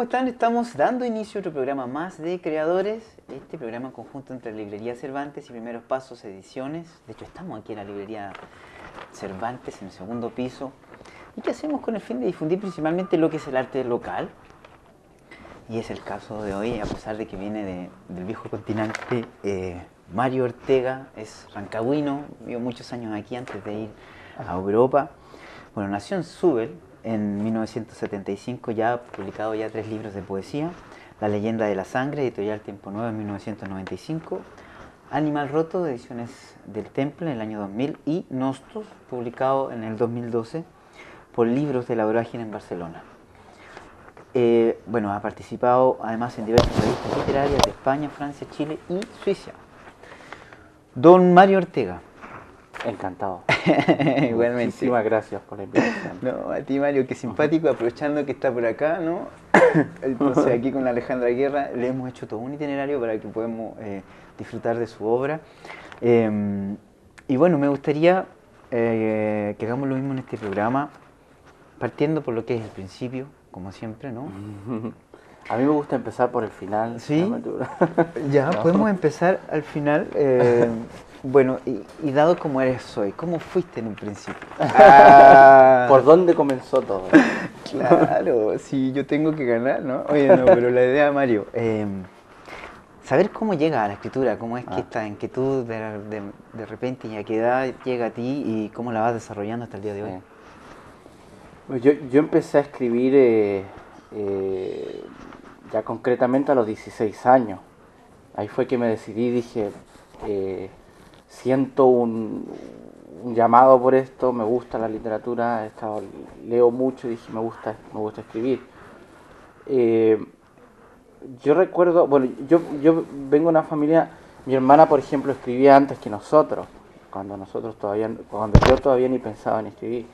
¿cómo están? Estamos dando inicio a otro programa más de Creadores, este programa en conjunto entre Librería Cervantes y Primeros Pasos Ediciones. De hecho, estamos aquí en la Librería Cervantes, en el segundo piso. ¿Y qué hacemos con el fin de difundir principalmente lo que es el arte local? Y es el caso de hoy, a pesar de que viene de- del viejo continente, eh, Mario Ortega es rancagüino, vivió muchos años aquí antes de ir a Europa. Bueno, nació en Subel en 1975, ya ha publicado ya tres libros de poesía. La leyenda de la sangre, editorial Tiempo Nuevo en 1995. Animal Roto, ediciones del Temple en el año 2000. Y Nostos, publicado en el 2012 por Libros de la Vorágine en Barcelona. Eh, bueno, ha participado además en diversas revistas literarias de España, Francia, Chile y Suiza. Don Mario Ortega. Encantado. Igualmente. Muchísimas gracias por la invitación. No, a ti Mario, qué simpático, aprovechando que está por acá, ¿no? Entonces aquí con Alejandra Guerra le hemos hecho todo un itinerario para que podamos eh, disfrutar de su obra. Eh, y bueno, me gustaría eh, que hagamos lo mismo en este programa, partiendo por lo que es el principio, como siempre, ¿no? A mí me gusta empezar por el final. Sí. Ya, No. podemos empezar al final. Bueno, y, y dado como eres hoy, ¿cómo fuiste en un principio? Ah. ¿Por dónde comenzó todo? Claro, si yo tengo que ganar, ¿no? Oye, no, pero la idea, Mario, eh, saber cómo llega a la escritura, cómo es que Ah. esta inquietud de, de, de repente y a qué edad llega a ti y cómo la vas desarrollando hasta el día de hoy. Pues Yo, yo empecé a escribir eh, eh, ya concretamente a los 16 años. Ahí fue que me decidí dije, eh, siento un, llamado por esto, me gusta la literatura, he estado- leo mucho y dije, me gusta, me gusta escribir. Eh, yo recuerdo, bueno, yo, yo vengo de una familia, mi hermana, por ejemplo, escribía antes que nosotros, cuando nosotros todavía, cuando yo todavía ni pensaba en escribir.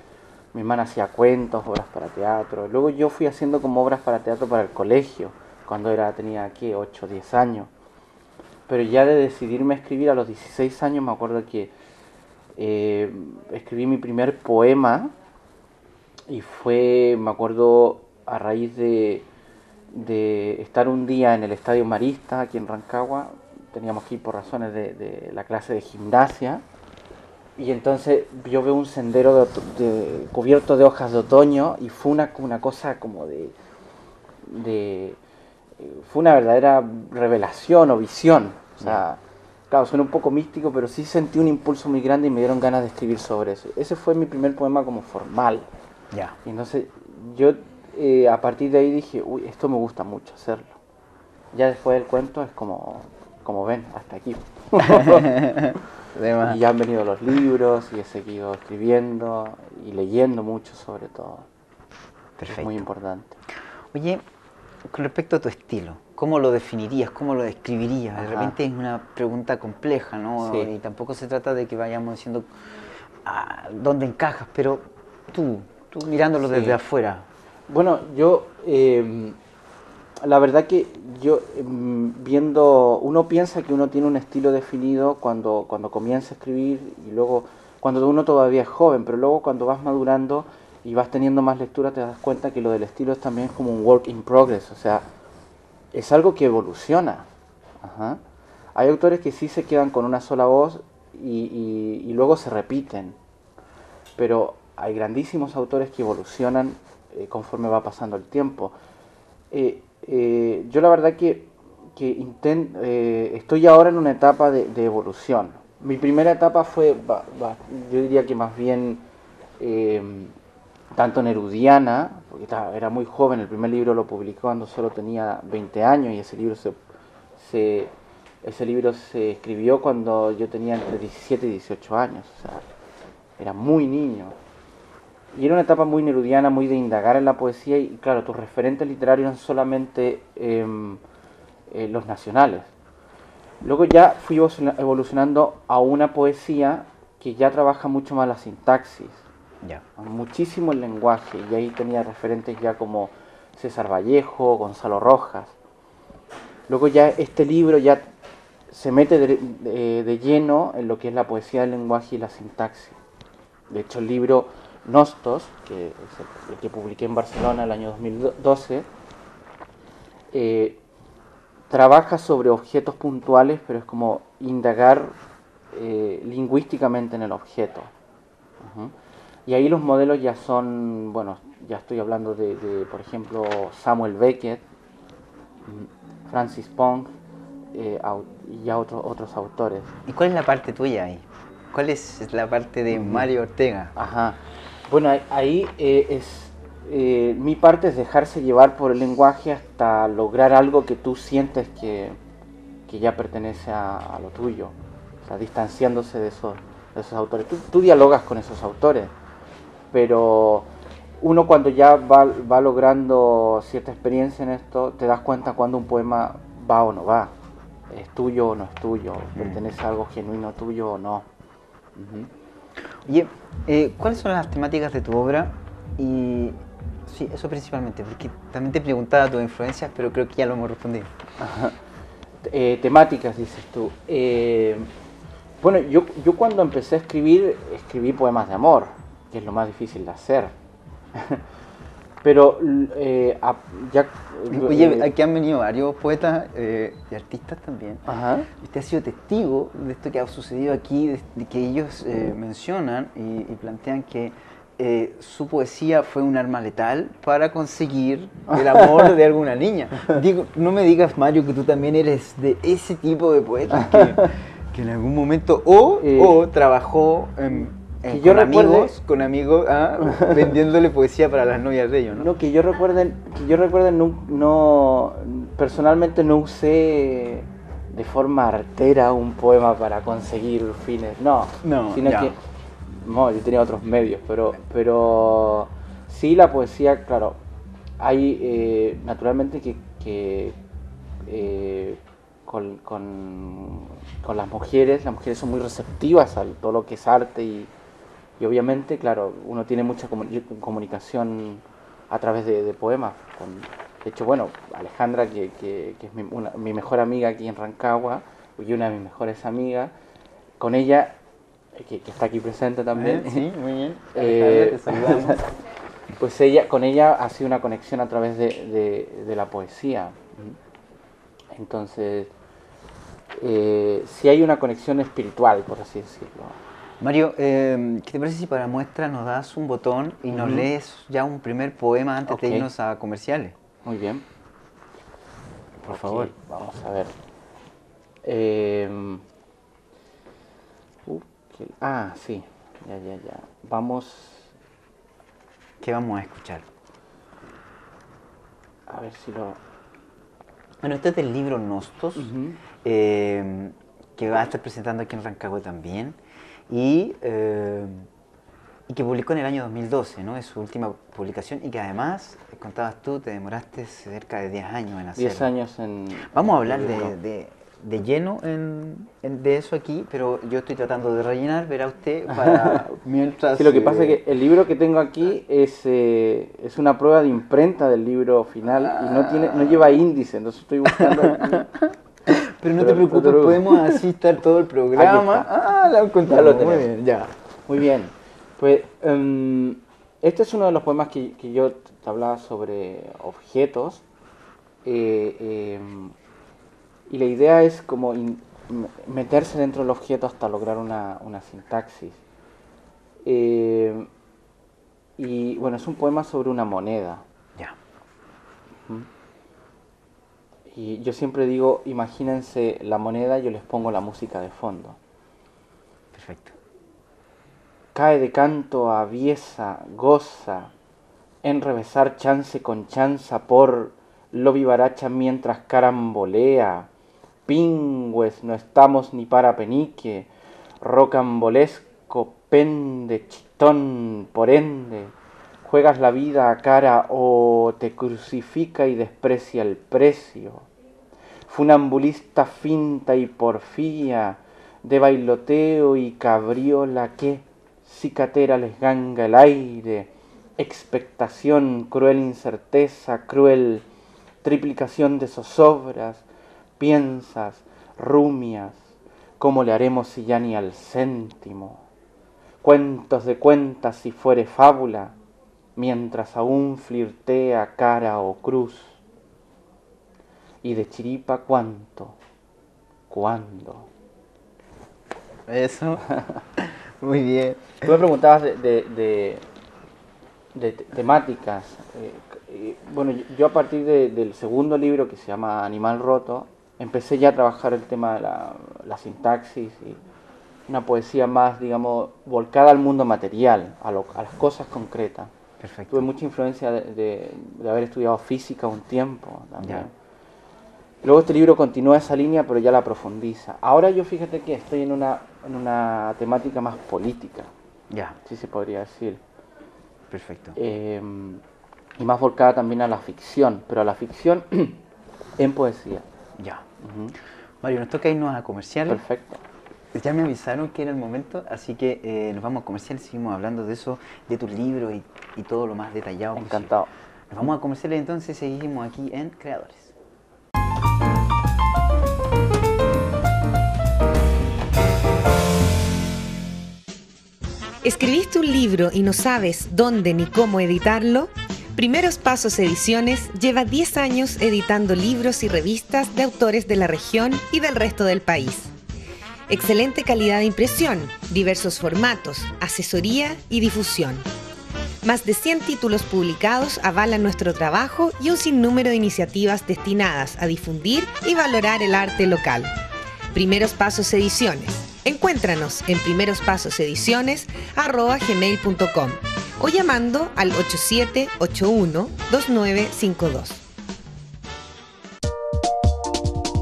Mi hermana hacía cuentos, obras para teatro. Luego yo fui haciendo como obras para teatro para el colegio, cuando era, tenía aquí 8 o 10 años. Pero ya de decidirme a escribir a los 16 años, me acuerdo que eh, escribí mi primer poema y fue, me acuerdo, a raíz de, de estar un día en el Estadio Marista, aquí en Rancagua, teníamos que ir por razones de, de la clase de gimnasia, y entonces yo veo un sendero de de- cubierto de hojas de otoño y fue una, una cosa como de, de... Fue una verdadera revelación o visión. O sea, claro, suena un poco místico, pero sí sentí un impulso muy grande y me dieron ganas de escribir sobre eso. Ese fue mi primer poema como formal. Ya. Y entonces yo eh, a partir de ahí dije, uy, esto me gusta mucho hacerlo. Ya después del cuento es como, como ven, hasta aquí. Y ya han venido los libros y he seguido escribiendo y leyendo mucho sobre todo. Es perfecto. muy importante. Oye, con respecto a tu estilo, ¿cómo lo definirías? ¿Cómo lo describirías? De repente es una pregunta compleja, ¿no? Sí. Y tampoco se trata de que vayamos diciendo ah, dónde encajas, pero tú, tú mirándolo Sí. desde afuera. Bueno, yo, eh, la verdad que yo em, viendo, uno piensa que uno tiene un estilo definido cuando, cuando comienza a escribir y luego cuando uno todavía es joven, pero luego cuando vas madurando y vas teniendo más lectura te das cuenta que lo del estilo es también como un work in progress, o sea, es algo que evoluciona. Hay autores que sí se quedan con una sola voz y, luego se repiten, pero hay grandísimos autores que evolucionan eh, conforme va pasando el tiempo. Eh, eh, yo la verdad que, que inten- eh, estoy ahora en una etapa de, de evolución. Mi primera etapa fue, yo diría que más bien tanto nerudiana, porque era muy joven, el primer libro lo publicó cuando solo tenía 20 años y ese libro se, se- ese libro se escribió cuando yo tenía entre 17 y 18 años, o sea, era muy niño. Y era una etapa muy nerudiana, muy de indagar en la poesía y claro, tus referentes literarios eran solamente em, eh, los nacionales. Luego ya fui evoluciona- evolucionando a una poesía que ya trabaja mucho más la sintaxis, Ya. muchísimo el lenguaje y ahí tenía referentes ya como César Vallejo, Gonzalo Rojas. Luego ya este libro ya se mete de, lleno en lo que es la poesía del lenguaje y la sintaxis. De hecho el libro Nostos, que es el que publiqué en Barcelona el año 2012, eh, trabaja sobre objetos puntuales, pero es como indagar eh, lingüísticamente en el objeto. Y ahí los modelos ya son, bueno, ya estoy hablando de, por ejemplo, Samuel Beckett, mm, Francis Pong eh, y ya otros otros autores. ¿Y cuál es la parte tuya ahí? ¿Cuál es la parte de Mario Ortega? Ajá. Bueno, ahí eh, es eh, mi parte es dejarse llevar por el lenguaje hasta lograr algo que tú sientes que, ya pertenece a, lo tuyo, o sea, distanciándose de esos, esos autores. tú dialogas con esos autores pero uno cuando ya va, va, logrando cierta experiencia en esto, te das cuenta cuando un poema va o no va, es tuyo o no es tuyo, mm. pertenece a algo genuino tuyo o no. Oye, eh, ¿cuáles son las temáticas de tu obra? Y sí, eso principalmente, porque también te preguntaba tus influencias, pero creo que ya lo hemos respondido. Eh, temáticas, dices tú. Eh, bueno, yo, yo cuando empecé a escribir, escribí poemas de amor que es lo más difícil de hacer. Pero eh, ya... Oye, eh, aquí han venido varios poetas eh, y artistas también. Ajá. Usted ha sido testigo de esto que ha sucedido aquí, de, que ellos mencionan y, plantean que su poesía fue un arma letal para conseguir el amor de alguna niña. Digo, no me digas, Mario, que tú también eres de ese tipo de poeta que, que en algún momento o, o trabajó en eh, yo con amigos, con amigos, ah, vendiéndole poesía para las novias de ellos, ¿no? No, que yo recuerden, que yo recuerden, no, personalmente no usé de forma artera un poema para conseguir fines, no, no sino que, no, yo tenía otros medios, pero, pero sí la poesía, claro, hay eh, naturalmente que, eh, con, con, con, las mujeres, las mujeres son muy receptivas a todo lo que es arte y, y obviamente, claro, uno tiene mucha comunicación a través de, poemas. de hecho, bueno, Alejandra, que, es mi, mejor amiga aquí en Rancagua, y una de mis mejores amigas, con ella, eh, que, está aquí presente también. Eh, sí, muy bien. Eh, pues ella, con ella ha sido una conexión a través de, la poesía. Entonces, eh, sí hay una conexión espiritual, por así decirlo. Mario, eh, ¿qué te parece si para muestra nos das un botón y nos lees ya un primer poema antes de irnos a comerciales? Muy bien. Por favor, vamos a ver. Eh, uh, ah, sí, ya, ya, ya. Vamos. ¿Qué vamos a escuchar? A ver si lo. Bueno, este es del libro Nostos, eh, que va a estar presentando aquí en Rancagua también y, eh, y que publicó en el año 2012, ¿no? Es su última publicación y que además, contabas tú, te demoraste cerca de 10 años en hacerlo. 10 años en... Vamos a hablar de, de, lleno en, de eso aquí, pero yo estoy tratando de rellenar, verá usted, para mientras... Sí, lo que pasa es que el libro que tengo aquí es, eh, es una prueba de imprenta del libro final y no, tiene, no lleva índice, entonces estoy buscando... Pero no te preocupes, podemos así estar todo el programa. Ah, lo encontramos. Muy bien, ya. Muy bien. Pues um, este es uno de los poemas que, que yo te hablaba sobre objetos. Eh, em, y la idea es como meterse dentro del objeto hasta lograr una, una sintaxis. Eh, y bueno, es un poema sobre una moneda. Y yo siempre digo, imagínense la moneda, yo les pongo la música de fondo. Perfecto. Cae de canto aviesa, goza, en revesar chance con chanza por lo vivaracha mientras carambolea. Pingües, no estamos ni para penique, rocambolesco, pende, chitón, por ende juegas la vida a cara o te crucifica y desprecia el precio. Funambulista finta y porfía, de bailoteo y cabriola que cicatera les ganga el aire, expectación, cruel incerteza, cruel triplicación de zozobras, piensas, rumias, ¿cómo le haremos si ya ni al céntimo? Cuentos de cuentas si fuere fábula, mientras aún flirtea cara o cruz. ¿Y de chiripa cuánto? ¿Cuándo? Eso. Muy bien. Tú me preguntabas de, de, de, temáticas. Eh, bueno, yo a partir del segundo libro que se llama Animal Roto, empecé ya a trabajar el tema de la, la sintaxis y una poesía más, digamos, volcada al mundo material, a, a las cosas concretas. Perfecto. Tuve mucha influencia de, de, haber estudiado física un tiempo también. Luego este libro continúa esa línea, pero ya la profundiza. Ahora yo fíjate que estoy en una, en una temática más política. Ya. Sí se podría decir. Perfecto. Em, y más volcada también a la ficción, pero a la ficción en poesía. Ya. Mario, nos toca irnos a comerciales. Perfecto. Ya me avisaron que era el momento, así que eh, nos vamos a comerciales, seguimos hablando de eso, de tus libros y, y todo lo más detallado. Encantado. Nos vamos a comerciales entonces, seguimos aquí en Creadores. ¿Escribiste un libro y no sabes dónde ni cómo editarlo? Primeros Pasos Ediciones lleva 10 años editando libros y revistas de autores de la región y del resto del país. Excelente calidad de impresión, diversos formatos, asesoría y difusión. Más de 100 títulos publicados avalan nuestro trabajo y un sinnúmero de iniciativas destinadas a difundir y valorar el arte local. Primeros Pasos Ediciones. Encuéntranos en primerospasosediciones.gmail.com o llamando al 8781-2952.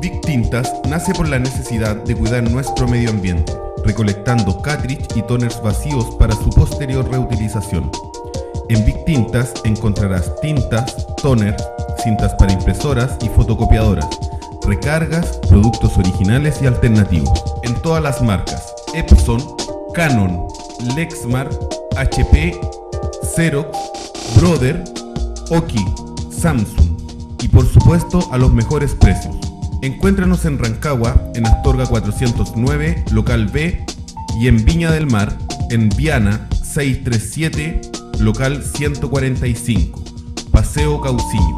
Big Tintas nace por la necesidad de cuidar nuestro medio ambiente, recolectando cartridge y toners vacíos para su posterior reutilización. En Big Tintas encontrarás tintas, toners, cintas para impresoras y fotocopiadoras, recargas, productos originales y alternativos. En todas las marcas, Epson, Canon, Lexmark, HP, Xerox, Brother, Oki, Samsung y por supuesto a los mejores precios. Encuéntranos en Rancagua, en Astorga 409, local B, y en Viña del Mar, en Viana 637 local 145, Paseo Caucillo.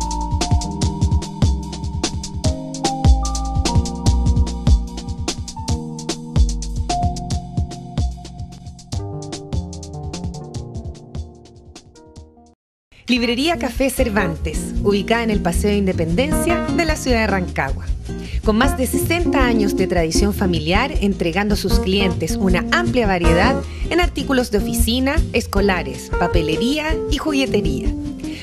Librería Café Cervantes, ubicada en el Paseo de Independencia de la ciudad de Rancagua con más de 60 años de tradición familiar, entregando a sus clientes una amplia variedad en artículos de oficina, escolares, papelería y juguetería.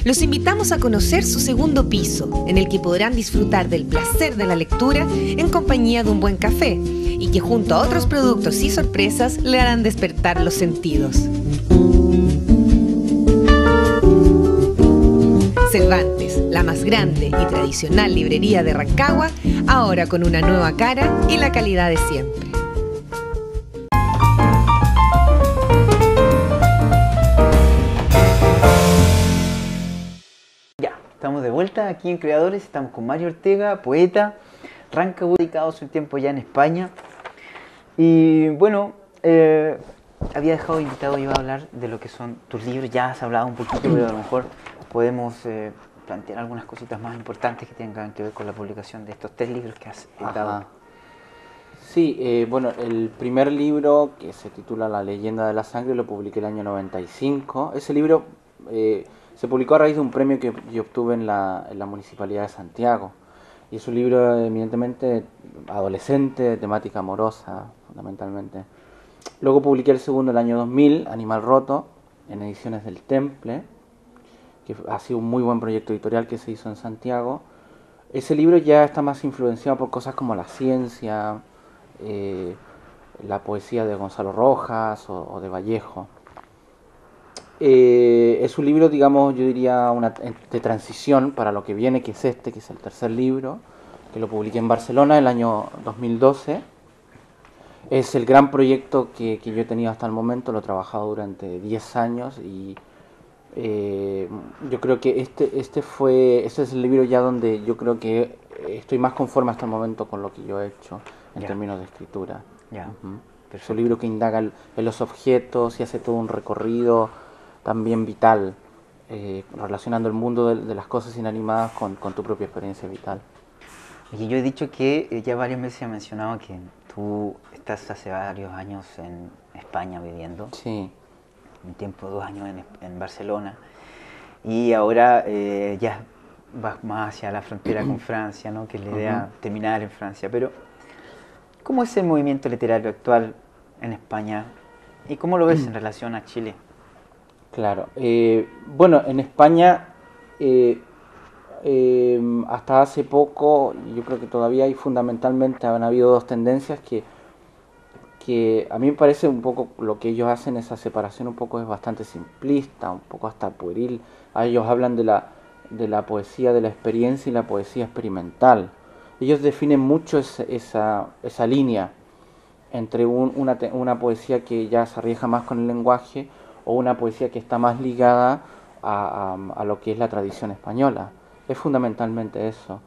Los invitamos a conocer su segundo piso, en el que podrán disfrutar del placer de la lectura en compañía de un buen café y que junto a otros productos y sorpresas le harán despertar los sentidos. Cervantes, la más grande y tradicional librería de Rancagua, ahora con una nueva cara y la calidad de siempre. Ya, estamos de vuelta aquí en Creadores, estamos con Mario Ortega, poeta, Rancagua, dedicado su tiempo ya en España. Y bueno, eh, había dejado invitado yo a hablar de lo que son tus libros, ya has hablado un poquito, pero a lo mejor podemos eh, plantear algunas cositas más importantes que tengan que ver con la publicación de estos tres libros que has editado. Sí, eh, bueno, el primer libro que se titula La leyenda de la sangre lo publiqué el año 95. Ese libro eh, se publicó a raíz de un premio que yo obtuve en la, en la Municipalidad de Santiago. Y es un libro eminentemente adolescente, de temática amorosa, fundamentalmente. Luego publiqué el segundo el año 2000, Animal Roto, en ediciones del Temple que ha sido un muy buen proyecto editorial que se hizo en Santiago. Ese libro ya está más influenciado por cosas como la ciencia, eh, la poesía de Gonzalo Rojas o, de Vallejo. Eh, es un libro, digamos, yo diría, de transición para lo que viene, que es este, que es el tercer libro, que lo publiqué en Barcelona el año 2012. Es el gran proyecto que, que yo he tenido hasta el momento, lo he trabajado durante 10 años y eh, yo creo que este, este fue, este es el libro ya donde yo creo que estoy más conforme hasta el momento con lo que yo he hecho en términos de escritura. Ya. Es un libro que indaga en los objetos y hace todo un recorrido también vital, eh, relacionando el mundo de, las cosas inanimadas con, tu propia experiencia vital. Y yo he dicho que eh, ya varias veces he mencionado que tú estás hace varios años en España viviendo. Sí. Un tiempo, dos años en, en Barcelona. Y ahora eh, ya vas más hacia la frontera con Francia, ¿no? que es la idea terminar en Francia. Pero, ¿cómo es el movimiento literario actual en España? ¿Y cómo lo ves en relación a Chile? Claro. Eh, bueno, en España eh, eh, hasta hace poco, yo creo que todavía hay fundamentalmente, han habido dos tendencias que, que a mí me parece un poco lo que ellos hacen, esa separación un poco es bastante simplista, un poco hasta pueril. A ellos hablan de la, de la poesía de la experiencia y la poesía experimental. Ellos definen mucho esa, esa, esa línea entre una, una poesía que ya se arriesga más con el lenguaje o una poesía que está más ligada a, a, lo que es la tradición española. Es fundamentalmente eso.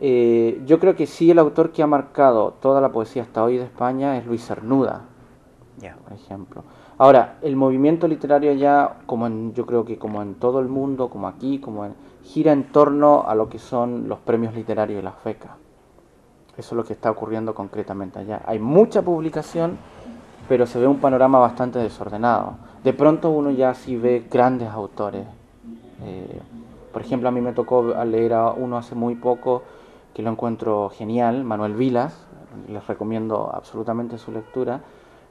Eh, yo creo que sí el autor que ha marcado toda la poesía hasta hoy de España es Luis Cernuda, por ejemplo. Ahora, el movimiento literario ya, como en, yo creo que como en todo el mundo, como aquí, como en, gira en torno a lo que son los premios literarios y las fecas. Eso es lo que está ocurriendo concretamente allá. Hay mucha publicación, pero se ve un panorama bastante desordenado. De pronto uno ya sí ve grandes autores. Eh, por ejemplo, a mí me tocó leer a uno hace muy poco que lo encuentro genial, Manuel Vilas, les recomiendo absolutamente su lectura.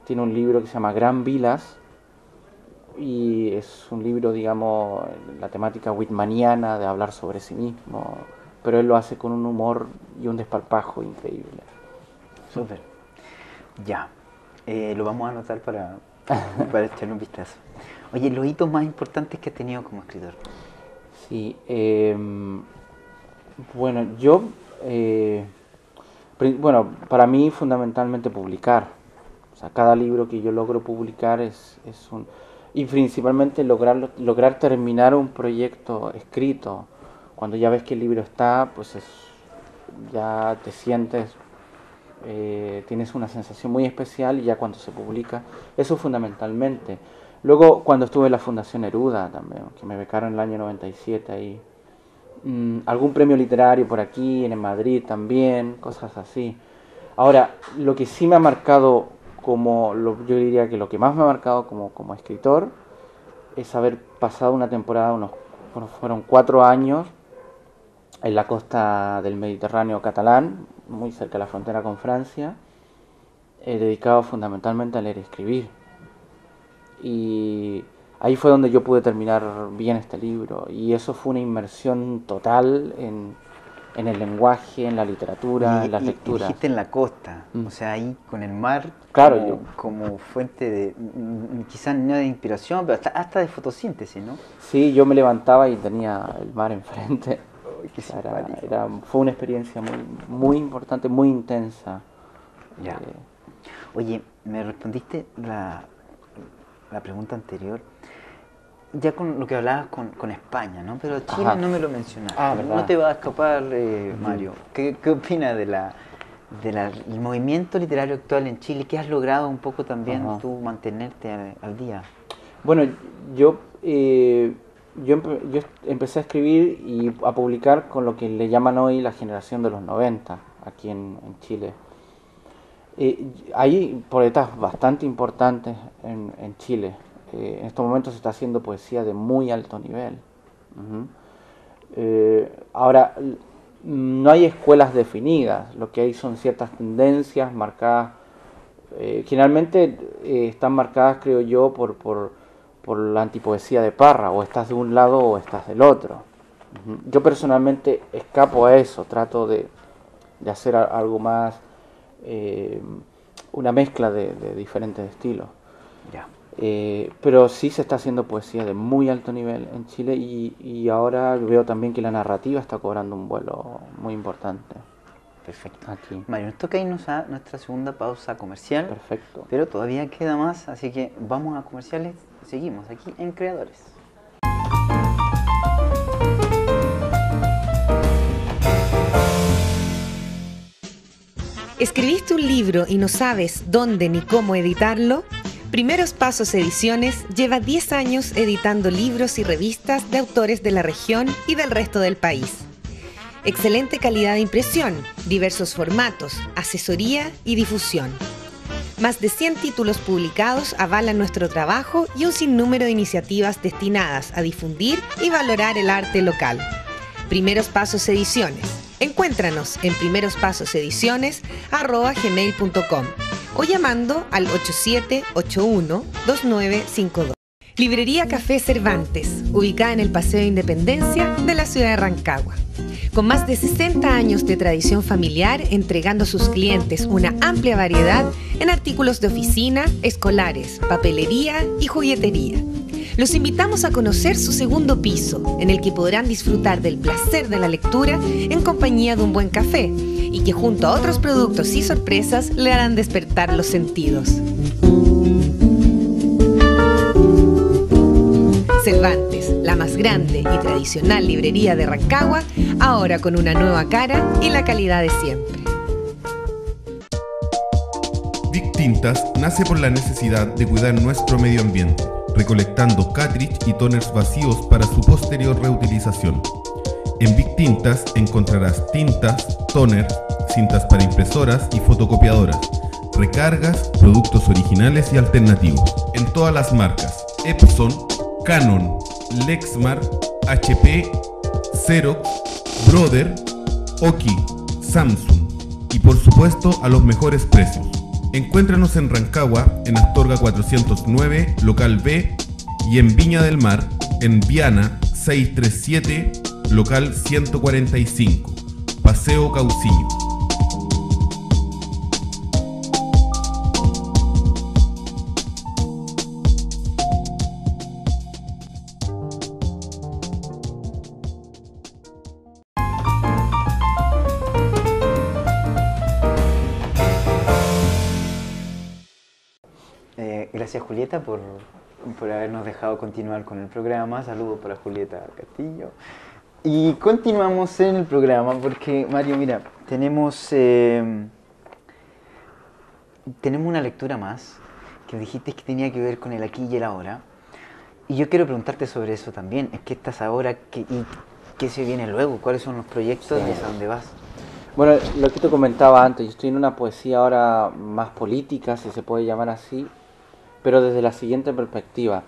Tiene un libro que se llama Gran Vilas y es un libro, digamos, la temática whitmaniana de hablar sobre sí mismo, pero él lo hace con un humor y un desparpajo increíble. Súper. Ya. Eh, lo vamos a anotar para, para echarle un vistazo. Oye, los hitos más importantes que has tenido como escritor. Sí. Eh, bueno, yo. Eh, bueno, para mí fundamentalmente publicar. O sea, cada libro que yo logro publicar es, es un... Y principalmente lograr, lograr terminar un proyecto escrito. Cuando ya ves que el libro está, pues es, ya te sientes, eh, tienes una sensación muy especial y ya cuando se publica, eso fundamentalmente. Luego cuando estuve en la Fundación Eruda también, que me becaron en el año 97 ahí. Mm, algún premio literario por aquí, en Madrid también, cosas así. Ahora, lo que sí me ha marcado como, lo, yo diría que lo que más me ha marcado como, como escritor es haber pasado una temporada, unos, fueron cuatro años en la costa del Mediterráneo catalán, muy cerca de la frontera con Francia, eh, dedicado fundamentalmente a leer y escribir. Y ahí fue donde yo pude terminar bien este libro. Y eso fue una inmersión total en, en el lenguaje, en la literatura, en las y, lecturas. Dijiste en la costa, mm. o sea, ahí con el mar claro, como, yo. como fuente de, mm, quizás no de inspiración, pero hasta, hasta, de fotosíntesis, ¿no? Sí, yo me levantaba y tenía el mar enfrente. Uy, qué era, era, fue una experiencia muy, muy importante, muy intensa. Ya. Eh, Oye, me respondiste la, la pregunta anterior ya con lo que hablabas con, con España, ¿no? Pero Chile Ajá. no me lo mencionaste. Ah. No te va a escapar, eh, Mario. ¿Qué, ¿Qué opinas de la del movimiento literario actual en Chile? ¿Qué has logrado un poco también Ajá. tú mantenerte al, al, día? Bueno, yo, eh, yo, yo, empecé a escribir y a publicar con lo que le llaman hoy la generación de los 90 aquí en, en Chile. Eh, hay poetas bastante importantes en, Chile. Eh, en estos momentos se está haciendo poesía de muy alto nivel. Eh, ahora, no hay escuelas definidas, lo que hay son ciertas tendencias marcadas, eh, generalmente están marcadas, creo yo, por, por, por, la antipoesía de Parra, o estás de un lado o estás del otro. Yo personalmente escapo a eso, trato de, de hacer algo más, eh, una mezcla de, de diferentes estilos. Ya. Eh, pero sí se está haciendo poesía de muy alto nivel en Chile y, y, ahora veo también que la narrativa está cobrando un vuelo muy importante. Perfecto. Aquí. Mario, nos toca irnos a nuestra segunda pausa comercial. Perfecto. Pero todavía queda más, así que vamos a comerciales. Seguimos aquí en Creadores. ¿Escribiste un libro y no sabes dónde ni cómo editarlo? Primeros Pasos Ediciones lleva 10 años editando libros y revistas de autores de la región y del resto del país. excelente calidad de impresión, diversos formatos, asesoría y difusión. Más de 100 títulos publicados avalan nuestro trabajo y un sinnúmero de iniciativas destinadas a difundir y valorar el arte local. Primeros Pasos Ediciones. Encuéntranos en primerospasosediciones.com o llamando al 8781-2952. Librería Café Cervantes, ubicada en el Paseo de Independencia de la ciudad de Rancagua. Con más de 60 años de tradición familiar, entregando a sus clientes una amplia variedad en artículos de oficina, escolares, papelería y juguetería. Los invitamos a conocer su segundo piso, en el que podrán disfrutar del placer de la lectura en compañía de un buen café y que junto a otros productos y sorpresas le harán despertar los sentidos. Cervantes, la más grande y tradicional librería de Rancagua, ahora con una nueva cara y la calidad de siempre. Vic Tintas nace por la necesidad de cuidar nuestro medio ambiente, recolectando cartridge y toners vacíos para su posterior reutilización. En Vic Tintas encontrarás tintas, toners, cintas para impresoras y fotocopiadoras, recargas, productos originales y alternativos, en todas las marcas, Epson, Canon, Lexmark, HP, Xerox, Brother, Oki, Samsung y por supuesto a los mejores precios. Encuéntranos en Rancagua, en Astorga 409, local B, y en Viña del Mar, en Viana 637, local 145, Paseo Cauciño. Gracias Julieta por, por habernos dejado continuar con el programa. Saludos para Julieta Castillo. Y continuamos en el programa porque, Mario, mira, tenemos, eh, tenemos una lectura más que dijiste que tenía que ver con el aquí y el ahora. Y yo quiero preguntarte sobre eso también. Es que estás ahora qué- y qué se viene luego, cuáles son los proyectos y hacia dónde vas. Bueno, lo que te comentaba antes, yo estoy en una poesía ahora más política, si se puede llamar así, pero desde la siguiente perspectiva.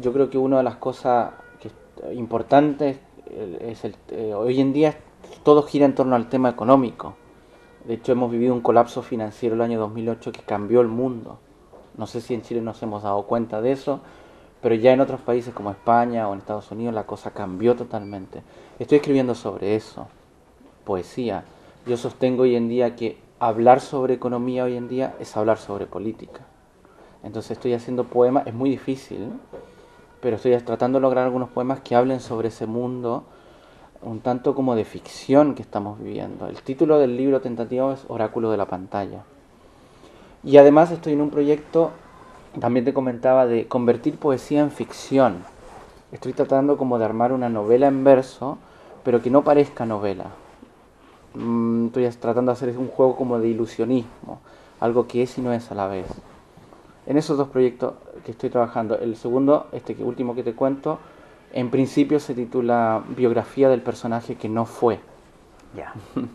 Yo creo que una de las cosas que es importantes eh, es el, eh, hoy en día todo gira en torno al tema económico. De hecho, hemos vivido un colapso financiero el año 2008 que cambió el mundo. No sé si en Chile nos hemos dado cuenta de eso, pero ya en otros países como España o en Estados Unidos la cosa cambió totalmente. Estoy escribiendo sobre eso poesía. Yo sostengo hoy en día que hablar sobre economía hoy en día es hablar sobre política. Entonces estoy haciendo poemas, es muy difícil, pero estoy tratando de lograr algunos poemas que hablen sobre ese mundo un tanto como de ficción que estamos viviendo. El título del libro tentativo es Oráculo de la pantalla. Y además estoy en un proyecto, también te comentaba, de convertir poesía en ficción. Estoy tratando como de armar una novela en verso, pero que no parezca novela. Mm, Estoy tratando de hacer un juego como de ilusionismo, algo que es y no es a la vez. En esos dos proyectos que estoy trabajando, el segundo, este que último que te cuento, en principio se titula Biografía del personaje que no fue. Ya.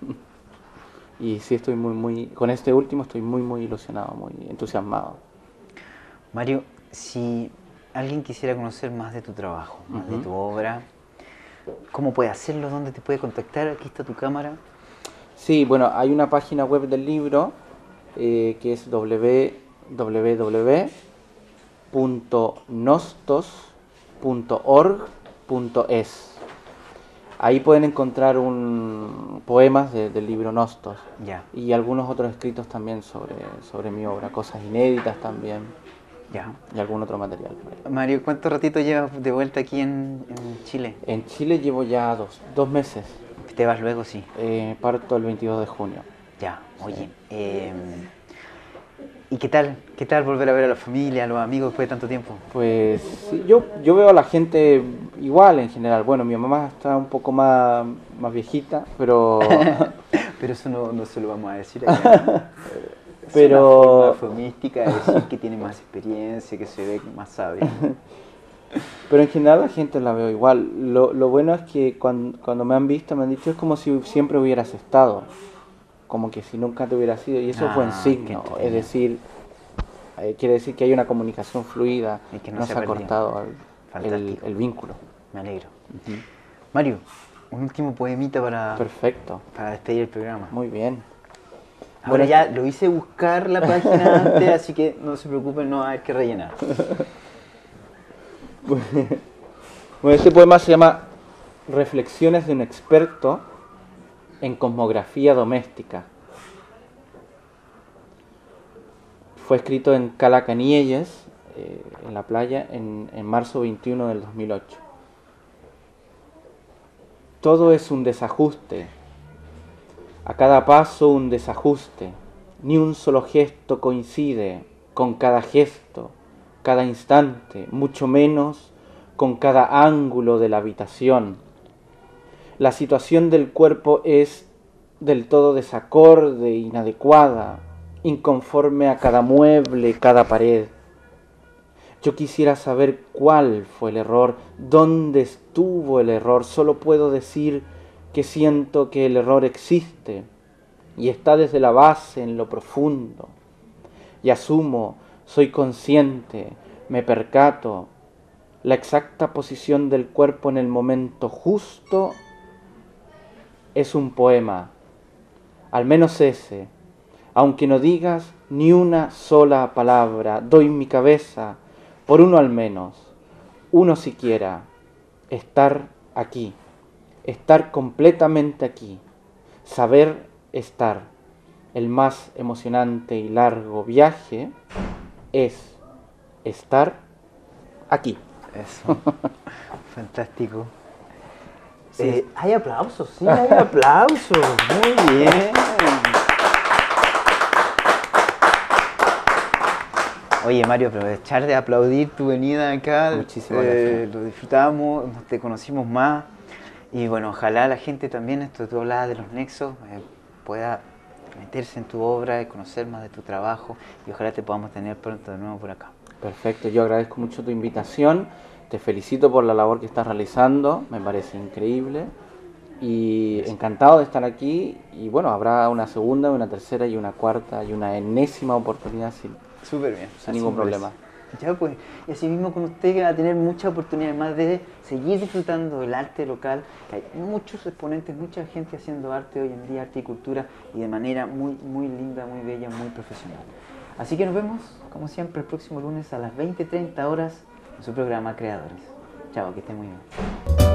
Y sí estoy muy, muy, con este último estoy muy, muy ilusionado, muy entusiasmado. Mario, si alguien quisiera conocer más de tu trabajo, más de tu obra, ¿cómo puede hacerlo? ¿Dónde te puede contactar? Aquí está tu cámara. Sí, bueno, hay una página web del libro eh, que es www.nostos.org.es. Ahí pueden encontrar un, poemas de- del libro Nostos y algunos otros escritos también sobre, sobre mi obra, cosas inéditas también ya. y algún otro material. Mario, ¿cuánto ratito llevas de vuelta aquí en, en Chile? En Chile llevo ya dos, dos meses, Te vas luego, sí. eh, parto el 22 de junio. Ya, oye. eh, ¿Y qué tal? ¿Qué tal volver a ver a la familia, a los amigos después de tanto tiempo? Pues yo, yo veo a la gente igual en general. Bueno, mi mamá está un poco más, más viejita, pero, Pero eso no, no se lo vamos a decir acá. Es Pero- una forma de decir que tiene más experiencia, que se ve más sabio. Pero en general la gente la veo igual. Lo, lo bueno es que cuando, cuando me han visto me han dicho es como si siempre hubieras estado. Como que si nunca te hubieras ido. Y eso es buen Ah, signo. Es decir, eh, quiere decir que hay una comunicación fluida. Y que no no se se ha cortado el- el, Fantástico. el vínculo. Me alegro. Mario, un último poemita para, Perfecto. para despedir el programa. Muy bien. Ahora Bueno, ya lo hice buscar la página antes, así que no se preocupen, no va a haber que rellenar. Bueno, este poema se llama Reflexiones de un experto en cosmografía doméstica. Fue escrito en Calacanielles, eh, en la playa, en, en marzo 21 del 2008. Todo es un desajuste. A cada paso un desajuste. Ni un solo gesto coincide con cada gesto, cada instante, mucho menos con cada ángulo de la habitación. La situación del cuerpo es del todo desacorde, inadecuada, inconforme a cada mueble, cada pared. Yo quisiera saber cuál fue el error, dónde estuvo el error. Solo puedo decir que siento que el error existe y está desde la base en lo profundo. Y asumo, soy consciente, me percato, la exacta posición del cuerpo en el momento justo es un poema, al menos ese, aunque no digas ni una sola palabra, doy mi cabeza por uno al menos, uno siquiera, estar aquí, estar completamente aquí, saber estar. El más emocionante y largo viaje es estar aquí. Eso. Fantástico. Eh, hay aplausos, sí, hay aplausos. Muy bien. Oye, Mario, aprovechar de aplaudir tu venida acá. Muchísimas eh, gracias. Lo disfrutamos, te conocimos más. Y bueno, ojalá la gente también, esto tú hablabas de los nexos, eh, pueda meterse en tu obra y conocer más de tu trabajo. Y ojalá te podamos tener pronto de nuevo por acá. Perfecto, yo agradezco mucho tu invitación, te felicito por la labor que estás realizando, me parece increíble y encantado de estar aquí y bueno, habrá una segunda, una tercera y una cuarta y una enésima oportunidad sin, Súper bien. sin así ningún problema. Ya pues, y así mismo con usted que va a tener muchas oportunidades más de seguir disfrutando del arte local, que hay muchos exponentes, mucha gente haciendo arte hoy en día, arte y cultura, y de manera muy, muy linda, muy bella, muy profesional. Así que nos vemos, como siempre, el próximo lunes a las 20.30 horas su programa Creadores. Chao, que estén muy bien.